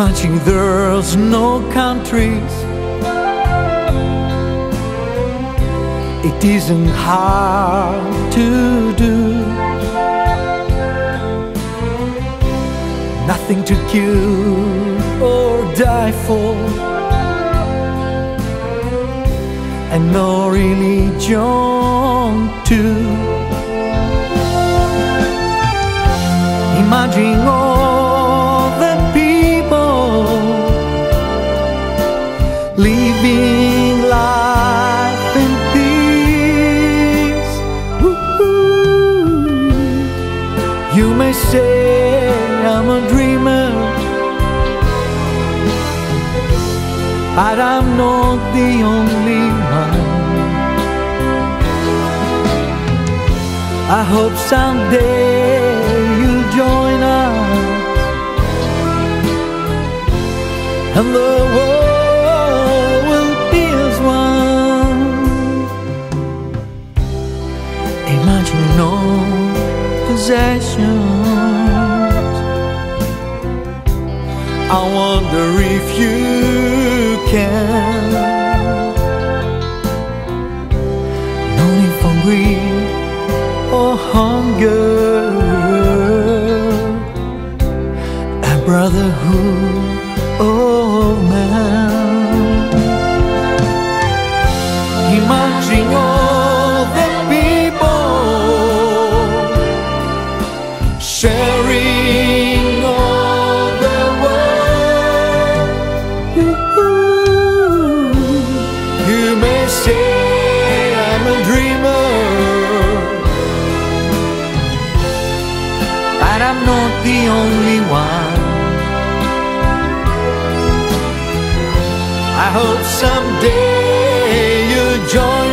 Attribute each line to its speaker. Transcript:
Speaker 1: Imagine there's no countries. It isn't hard to do. Nothing to kill or die for. And no religion too. Imagine all living life in peace. You may say I'm a dreamer, but I'm not the only one. I hope someday possessions. I wonder if you can. No need for greed or hunger. A brotherhood of oh man. The only one. I hope someday you'll join